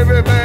everybody.